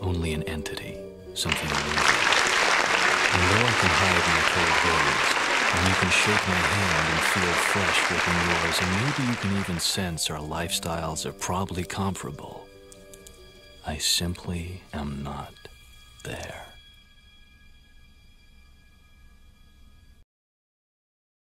Only an entity, something illusory. And though I can hide my cold gaze, and you can shake my hand and feel fresh within yours, and maybe you can even sense our lifestyles are probably comparable, I simply am not there.